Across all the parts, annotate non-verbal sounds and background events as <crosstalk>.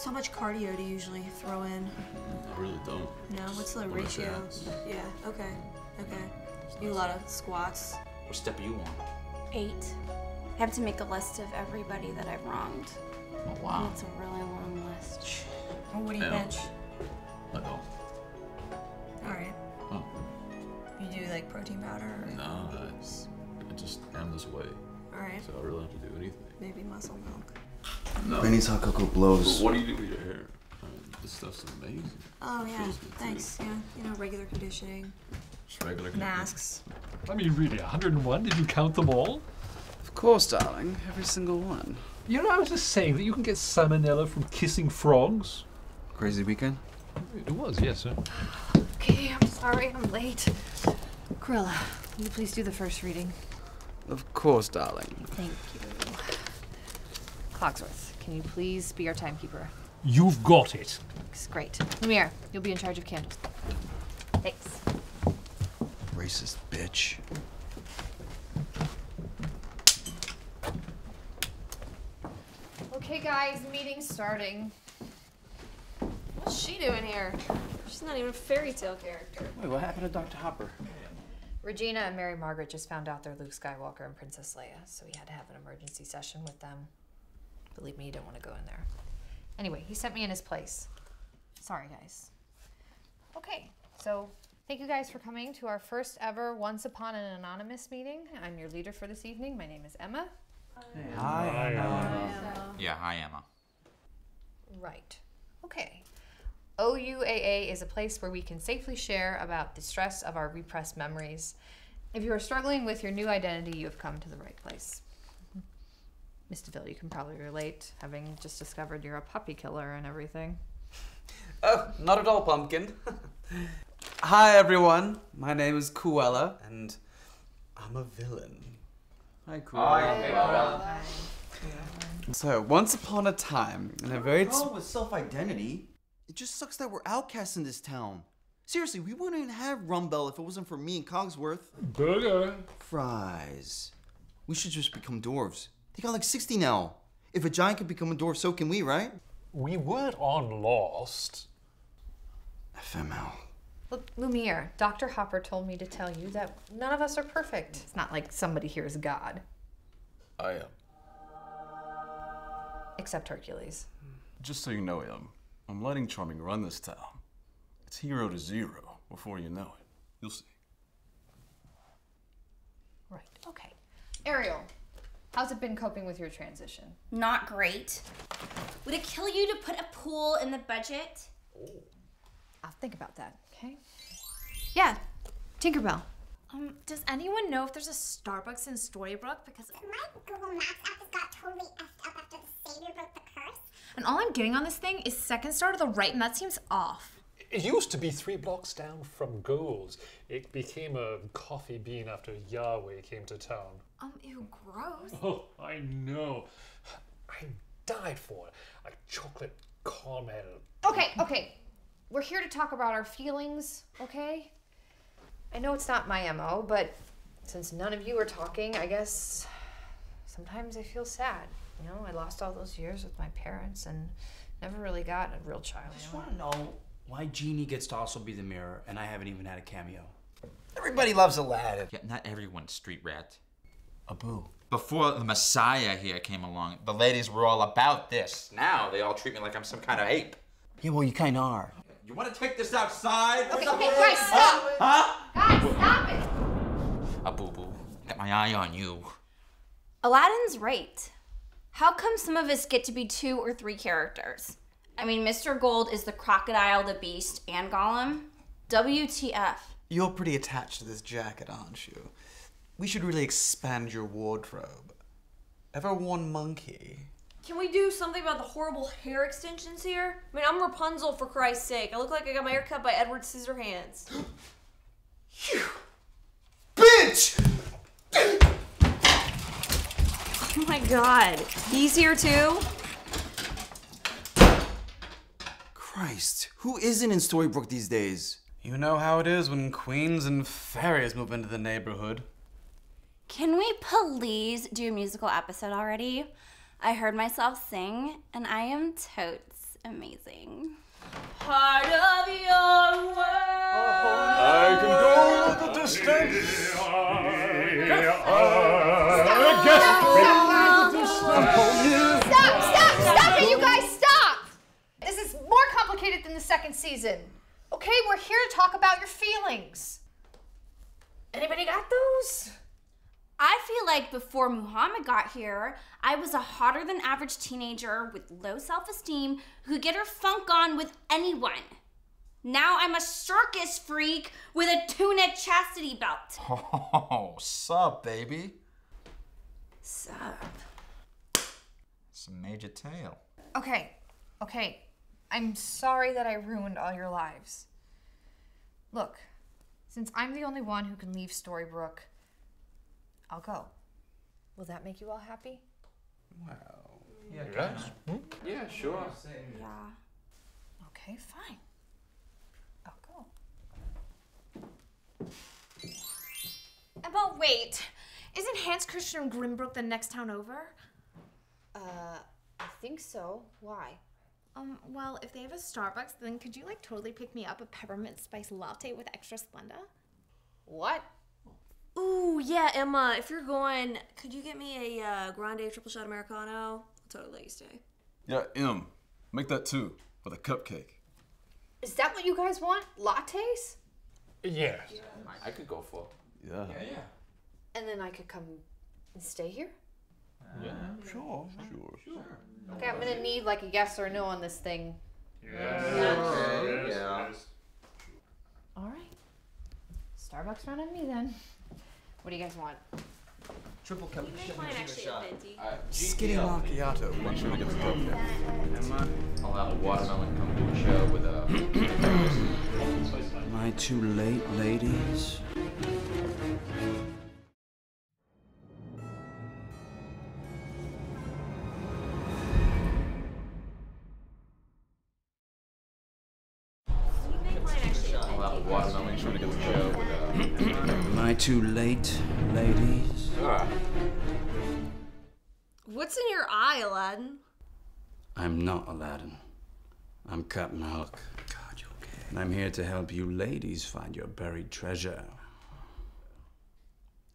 So how much cardio do you usually throw in? I really don't. No, what's the What is ratio? that? Yeah, okay, okay. You do a lot of squats. What step are you on? Eight. I have to make a list of everybody that I've wronged. Oh, wow. That's a really long list. Or what do you Yeah. bench? I don't. Alright. Oh, You do like protein powder or no, I, I just am this way. alright. So I really don't have to do anything. Maybe muscle milk. No. Benny's hot cocoa But blows. what do you do with your hair? I mean, this stuff's amazing. Oh yeah, Feels good, too. thanks. Yeah, you know, regular conditioning, Just regular masks. I mean, really, 101? Did you count them all? Of course, darling. Every single one. You know, I was just saying that you can get salmonella from kissing frogs. Crazy weekend? It was, yes, sir. Okay, I'm sorry I'm late. Cruella, will you please do the first reading? Of course, darling. Thank you. Cogsworth, can you please be our timekeeper? You've got it. It's great. Lumiere, you'll be in charge of candles. Thanks. Racist bitch. Okay, guys, meeting starting. What's she doing here? She's not even a fairy tale character. Wait, what happened to Dr. Hopper? Regina and Mary Margaret just found out they're Luke Skywalker and Princess Leia, so we had to have an emergency session with them. Believe me, you don't want to go in there. Anyway, he sent me in his place. Sorry, guys. Okay, so thank you guys for coming to our first ever Once Upon an Anonymous meeting. I'm your leader for this evening. My name is Emma. Hi. Yeah, hi, Emma. Right. Okay. OUAA is a place where we can safely share about the stress of our repressed memories. If you are struggling with your new identity, you have come to the right place. Miss DeVille, you can probably relate, having just discovered you're a puppy killer and everything. <laughs> Oh, not at all, pumpkin. <laughs> Hi, everyone. My name is Cruella, and I'm a villain. Hi, Cruella. So, once upon a time, in a very wrong with self-identity? It just sucks that we're outcasts in this town. Seriously, we wouldn't even have Rumbelle if it wasn't for me and Cogsworth. Burger. Fries. We should just become dwarves. They got like 60 now. If a giant could become a dwarf, so can we, right? We weren't on Lost. FML. Look, Lumiere, Dr. Hopper told me to tell you that none of us are perfect. It's not like somebody here is God, I am. except Hercules. Just so you know, Em, I'm letting Charming run this town. It's hero to zero before you know it. You'll see. Right, okay. Ariel, how's it been coping with your transition? Not great. Would it kill you to put a pool in the budget? I'll think about that, okay? Yeah, Tinkerbell. Um, does anyone know if there's a Starbucks in Storybrooke? Because My Google Maps app has got totally effed up after the savior broke the curse. and all I'm getting on this thing is second star to the right, and that seems off. It used to be three blocks down from Goals. It became a coffee bean after Yahweh came to town. Um, ew, gross. Oh, I know. I died for it. A chocolate caramel. Okay, okay. We're here to talk about our feelings, okay? I know it's not my MO, but since none of you are talking, I guess sometimes I feel sad. You know, I lost all those years with my parents and never really got a real child. I just want to know why Genie gets to also be the mirror, and I haven't even had a cameo. Everybody loves Aladdin. Yeah, not everyone's street rat. Abu. Before the Messiah here came along, the ladies were all about this. Now they all treat me like I'm some kind of ape. Yeah, well, you kind of are. You want to take this outside? Okay, okay, guys, stop! Huh? Guys, stop it! A boo boo. Got my eye on you. Aladdin's right. How come some of us get to be two or three characters? I mean, Mr. Gold is the crocodile, the beast, and Gollum. WTF. You're pretty attached to this jacket, aren't you? We should really expand your wardrobe. Ever worn monkey? Can we do something about the horrible hair extensions here? I mean, I'm Rapunzel for Christ's sake. I look like I got my hair cut by Edward Scissorhands. <gasps> you Bitch! Oh my god. He's here too? Christ, who isn't in Storybrooke these days? You know how it is when queens and fairies move into the neighborhood. Can we please do a musical episode already? I heard myself sing, and I am totes amazing. Part of your world. I can go the distance. Season. Okay, we're here to talk about your feelings. Anybody got those? I feel like before Muhammad got here, I was a hotter than average teenager with low self esteem who could get her funk on with anyone. Now I'm a circus freak with a tuna chastity belt. <laughs> Oh, sup, baby? Sup? It's a major tale. Okay, okay. I'm sorry that I ruined all your lives. Look, since I'm the only one who can leave Storybrooke, I'll go. Will that make you all happy? Yes. Yeah, sure. Yeah. Okay, fine. I'll go. But wait, isn't Hans Christian Grimbrook the next town over? Uh, I think so. Why? Um, well, if they have a Starbucks, then could you like totally pick me up a peppermint spice latte with extra Splenda? What? Ooh, yeah, Emma. If you're going, could you get me a uh, grande triple shot americano? I'll totally let you stay. Yeah, Em, Make that too with a cupcake. Is that what you guys want? Lattes? Yes. I could go for. Yeah. Yeah, yeah. And then I could come and stay here? Uh, sure. Sure. Sure. Okay, I'm gonna need like a yes or no on this thing. Yes, Yeah. All right. Starbucks front on me then. What do you guys want? Triple cup. Mine actually a venti. Skinny macchiato. Make sure to get the cupcake. I'll have a watermelon kombucha with a. Am I too late, ladies? I'll have a watermelon Make sure to get the kombucha with a. Am I too late, ladies? What's in your eye, Aladdin? I'm not Aladdin. I'm Captain Hook. God, you okay? And I'm here to help you ladies find your buried treasure.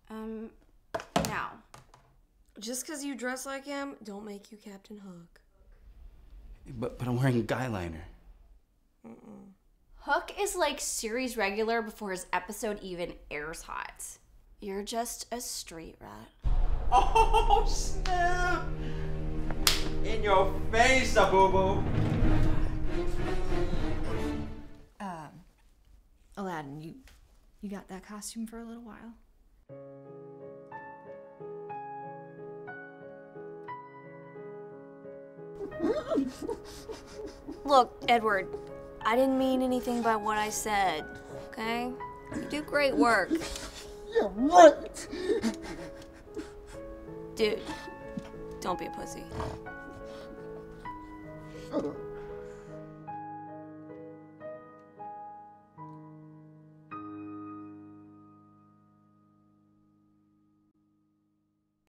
Um, now. Just because you dress like him, don't make you Captain Hook. But but I'm wearing guy liner. Hook is like series regular before his episode even airs hot. You're just a street rat. <laughs> Oh snap! In your face, a boo boo. Um, Aladdin, you you got that costume for a little while? Look, Edward, I didn't mean anything by what I said, okay? You do great work. You're right. Dude, don't be a pussy.